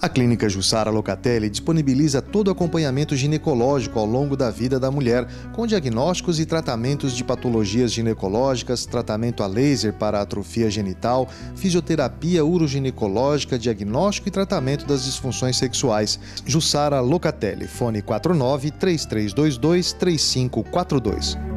A Clínica Jussara Locatelli disponibiliza todo o acompanhamento ginecológico ao longo da vida da mulher, com diagnósticos e tratamentos de patologias ginecológicas, tratamento a laser para atrofia genital, fisioterapia uroginecológica, diagnóstico e tratamento das disfunções sexuais. Jussara Locatelli, fone 49 3322 3542.